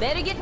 Better get